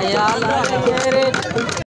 Ayala, Ayala,